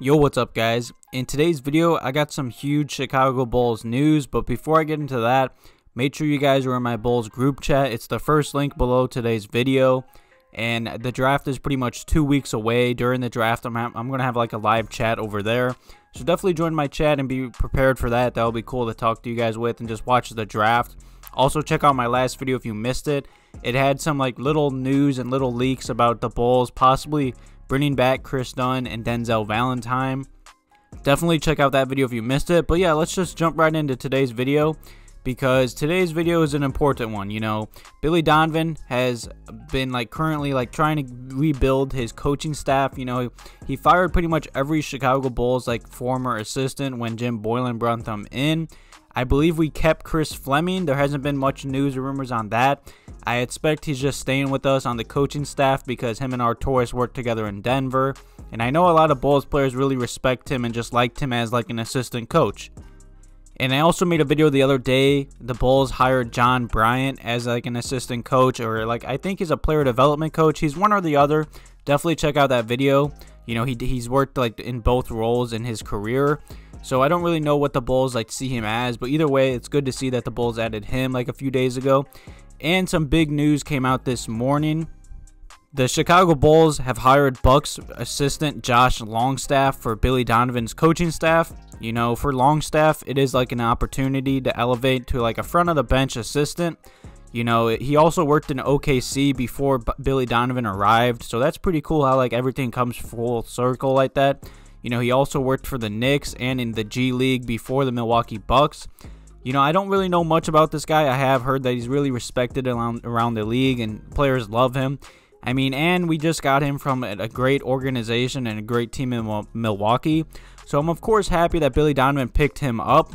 Yo, what's up guys? In today's video, I got some huge Chicago Bulls news, but before I get into that, make sure you guys are in my Bulls group chat. It's the first link below today's video, and the draft is pretty much two weeks away. During the draft, I'm, I'm going to have like a live chat over there, so definitely join my chat and be prepared for that. That'll be cool to talk to you guys with and just watch the draft. Also, check out my last video if you missed it. It had some like little news and little leaks about the Bulls possibly bringing back Kris Dunn and Denzel Valentine. Definitely check out that video if you missed it. But yeah, let's just jump right into today's video because today's video is an important one. You know, Billy Donovan has been like currently like trying to rebuild his coaching staff. You know, he fired pretty much every Chicago Bulls like former assistant when Jim Boylen brought them in. I believe we kept Chris Fleming. There hasn't been much news or rumors on that. I expect he's just staying with us on the coaching staff because him and Arturas worked together in Denver. And I know a lot of Bulls players really respect him and just liked him as like an assistant coach. And I also made a video the other day. The Bulls hired John Bryant as like an assistant coach or like I think he's a player development coach. He's one or the other. Definitely check out that video. You know, he he's worked like in both roles in his career. So I don't really know what the Bulls like see him as, but either way, it's good to see that the Bulls added him like a few days ago. And some big news came out this morning. The Chicago Bulls have hired Bucks assistant Josh Longstaff for Billy Donovan's coaching staff. You know, for Longstaff, it is like an opportunity to elevate to like a front of the bench assistant. You know, he also worked in OKC before Billy Donovan arrived, so that's pretty cool how like everything comes full circle like that. You know, he also worked for the Knicks and in the G League before the Milwaukee Bucks. You know, I don't really know much about this guy. I have heard that he's really respected around, around the league and players love him. I mean, and we just got him from a great organization and a great team in Milwaukee. So I'm, of course, happy that Billy Donovan picked him up.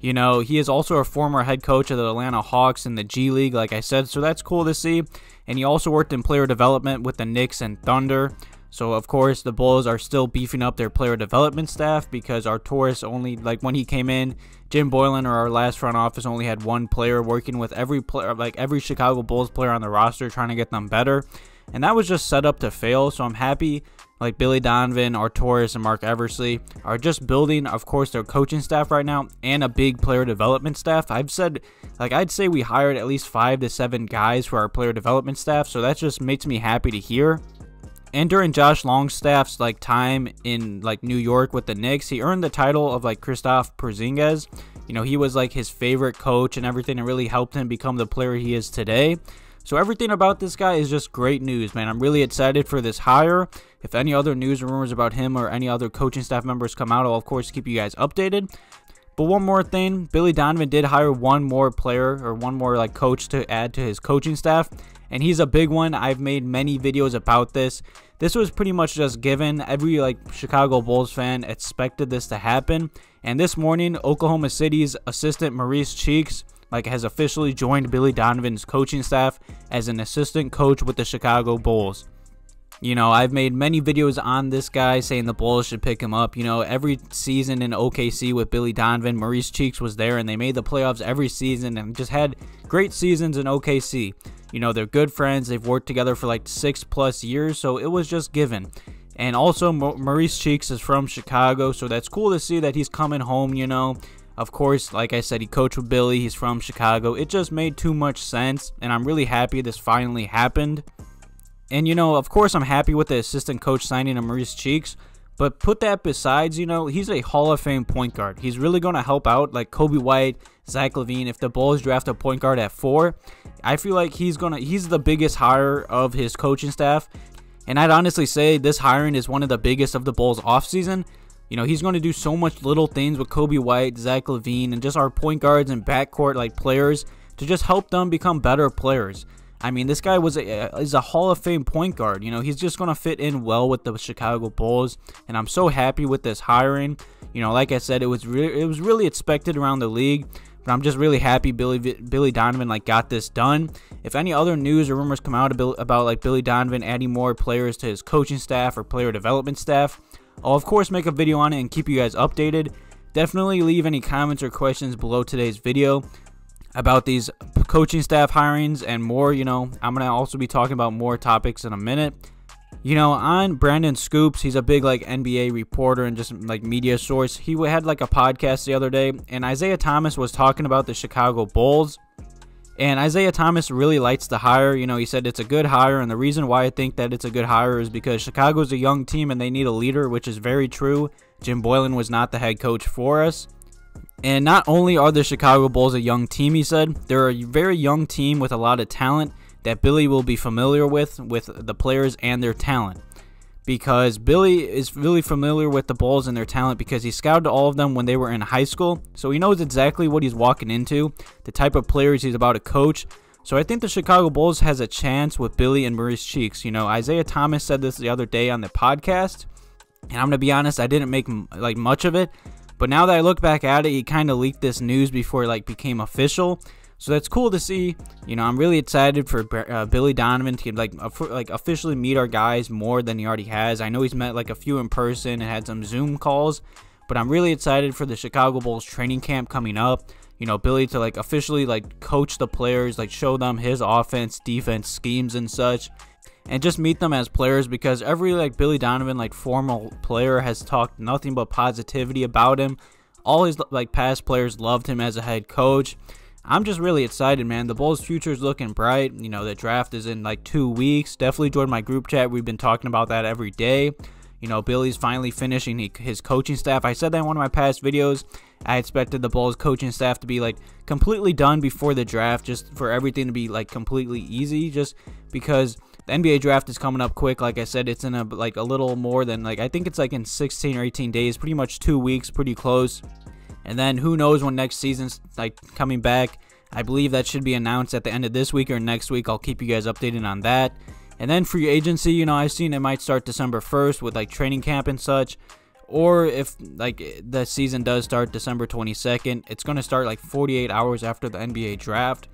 You know, he is also a former head coach of the Atlanta Hawks in the G League, like I said, so that's cool to see. And he also worked in player development with the Knicks and Thunder. So of course the Bulls are still beefing up their player development staff because Arturas only like when he came in, Jim Boylen or our last front office only had one player working with every player like every Chicago Bulls player on the roster trying to get them better. And that was just set up to fail. So I'm happy like Billy Donovan, Arturas, and Marc Eversley are just building, of course, their coaching staff right now and a big player development staff. I've said, like, I'd say we hired at least five to seven guys for our player development staff, so that just makes me happy to hear. And during Josh Longstaff's like time in like New York with the Knicks, he earned the title of like Kristaps Porzingis. You know, he was like his favorite coach and everything and really helped him become the player he is today. So everything about this guy is just great news, man. I'm really excited for this hire. If any other news or rumors about him or any other coaching staff members come out, I'll of course keep you guys updated. But one more thing, Billy Donovan did hire one more player or one more like coach to add to his coaching staff, and he's a big one. I've made many videos about this. This was pretty much just given. Every like Chicago Bulls fan expected this to happen. And this morning, Oklahoma City's assistant Maurice Cheeks like has officially joined Billy Donovan's coaching staff as an assistant coach with the Chicago Bulls. You know, I've made many videos on this guy saying the Bulls should pick him up. You know, every season in OKC with Billy Donovan, Maurice Cheeks was there and they made the playoffs every season and just had great seasons in OKC. You know, they're good friends. They've worked together for like six plus years, so it was just given. And also, Maurice Cheeks is from Chicago, so that's cool to see that he's coming home, you know. Of course, like I said, he coached with Billy. He's from Chicago. It just made too much sense, and I'm really happy this finally happened. And, you know, of course, I'm happy with the assistant coach signing of Maurice Cheeks. But put that besides, you know, he's a Hall of Fame point guard. He's really going to help out like Coby White, Zach LaVine. If the Bulls draft a point guard at four, I feel like he's gonna he's the biggest hire of his coaching staff. And I'd honestly say this hiring is one of the biggest of the Bulls offseason. You know, he's going to do so much little things with Coby White, Zach LaVine, and just our point guards and backcourt like players to just help them become better players. I mean, this guy was a, is a Hall of Fame point guard. You know, he's just going to fit in well with the Chicago Bulls, and I'm so happy with this hiring. You know, like I said, it was really it was really expected around the league, but I'm just really happy Billy Billy Donovan like got this done. If any other news or rumors come out about, about like Billy Donovan adding more players to his coaching staff or player development staff, I'll of course make a video on it and keep you guys updated. Definitely leave any comments or questions below today's video about these coaching staff hirings and more. You know, I'm going to also be talking about more topics in a minute. You know, on Brandon Scoops, he's a big like NBA reporter and just like media source. He had like a podcast the other day, and Isaiah Thomas was talking about the Chicago Bulls. And Isaiah Thomas really likes the hire. You know, he said it's a good hire, and the reason why I think that it's a good hire is because Chicago's a young team and they need a leader, which is very true. Jim Boylen was not the head coach for us. And not only are the Chicago Bulls a young team, he said, they're a very young team with a lot of talent that Billy will be familiar with, with the players and their talent. Because Billy is really familiar with the Bulls and their talent because he scouted all of them when they were in high school. So he knows exactly what he's walking into, the type of players he's about to coach. So I think the Chicago Bulls has a chance with Billy and Maurice Cheeks. You know, Isaiah Thomas said this the other day on the podcast, and I'm gonna be honest, I didn't make like much of it, but now that I look back at it, he kind of leaked this news before it like became official. So that's cool to see. You know, I'm really excited for uh, Billy Donovan to like like officially meet our guys more than he already has. I know he's met like a few in person and had some Zoom calls, but I'm really excited for the Chicago Bulls training camp coming up. You know, Billy to like officially like coach the players, like show them his offense, defense schemes and such and just meet them as players because every like Billy Donovan like formal player has talked nothing but positivity about him. All his like past players loved him as a head coach. I'm just really excited, man. The Bulls' future is looking bright. You know, the draft is in like two weeks. Definitely join my group chat. We've been talking about that every day. You know, Billy's finally finishing his coaching staff. I said that in one of my past videos. I expected the Bulls coaching staff to be like completely done before the draft, just for everything to be like completely easy, just because the NBA draft is coming up quick. Like I said, it's in a like a little more than like I think it's like in 16 or 18 days, pretty much two weeks, pretty close. And then who knows when next season's like coming back. I believe that should be announced at the end of this week or next week. I'll keep you guys updated on that. And then free agency, you know, I've seen it might start December 1st with like training camp and such. Or if like the season does start December 22nd, it's going to start like 48 hours after the NBA draft.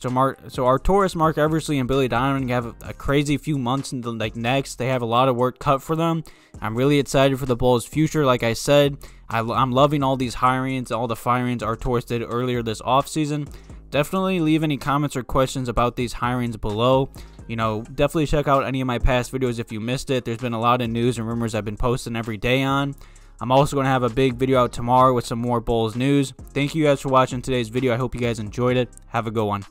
So Marc, so Arturas, Marc Eversley, and Billy Donovan have a, crazy few months in the like next. They have a lot of work cut for them. I'm really excited for the Bulls' future. Like I said, I, am loving all these hirings, all the firings Arturas did earlier this offseason. Definitely leave any comments or questions about these hirings below. You know, definitely check out any of my past videos if you missed it. There's been a lot of news and rumors I've been posting every day on. I'm also going to have a big video out tomorrow with some more Bulls news. Thank you guys for watching today's video. I hope you guys enjoyed it. Have a good one.